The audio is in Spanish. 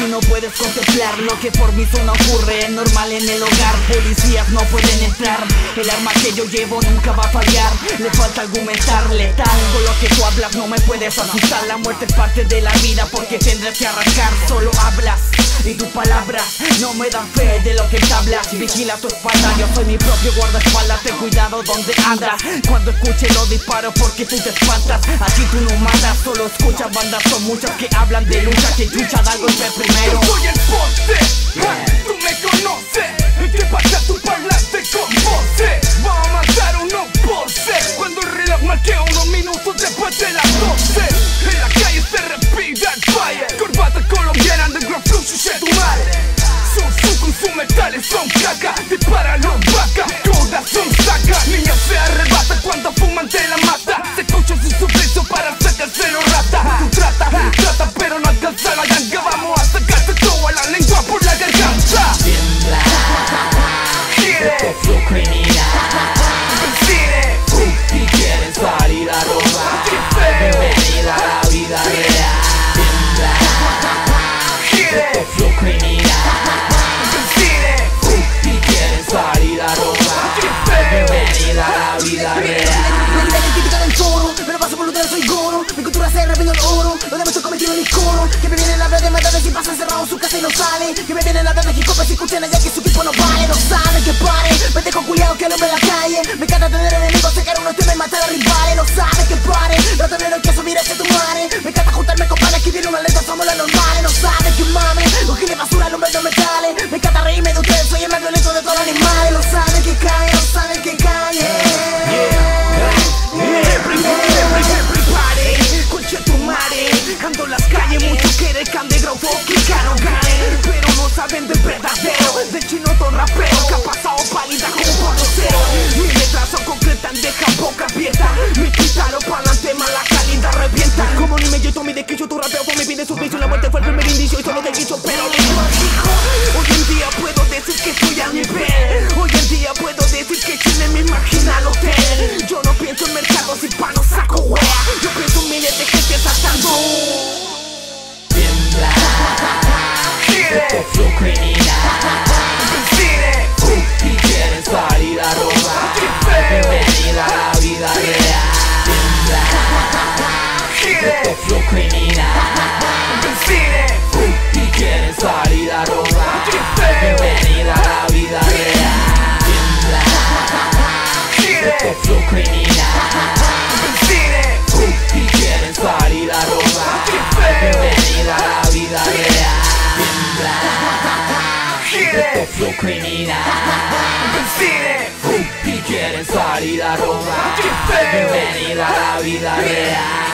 si no puedes contemplar lo que por mi zona ocurre. Es normal en el hogar, policías no pueden entrar. El arma que yo llevo nunca va a fallar. Le falta argumentar letal. Con lo que tú hablas no me puedes asustar. La muerte es parte de la vida porque tendrás que arrancar. Solo hablas y tus palabras no me dan fe de lo que te hablas Vigila tu espalda, yo soy mi propio guardaespaldas. Ten cuidado donde andas. Cuando escuche los disparos porque tú te espantas. Aquí tú no matas, solo escuchas bandas. Son muchas que hablan de lucha Que chucha de algo Yo soy el poste, tú me conoces. ¿Qué pasa tu parlante con voces? Vamos a matar unos poses Cuando el reloj marque unos minutos después de las 12 En la calle se respira el fire. Corbata colombiana, underground flow, chuche tu madre. Son su con sus metales, son caca Dispara los vacas, rapiendo el oro, lo demás yo cometido en mis coros Que me vienen a hablar de maldades y pasan cerrado su casa y no sale. Que me vienen a hablar de hip hop y escuchan allá que su tipo no vale No saben que pare, pendejo culiado que hombre en la calle. Me encanta tener enemigos, sacar unos temas y matar a rivales No saben que pare, ratonero que subir este tu madre. Me encanta juntarme poca pieza Mi quitaron para adelante, mala calidad revienta. Como ni me lleto mi desquicho, tu rapeo fue mi pide su vicio. La muerte fue el primer indicio y solo te quiso pero le hijo Hoy en día puedo decir que estoy a nivel Hoy en día puedo decir que Chile me imagina al hotel. Yo no pienso en mercados y pa' no saco wea. Yo pienso en miles de gente saltando Tiembla, este flow criminal este quiere, flow criminal decide, Y quieren salir a robar Bienvenida a la vida real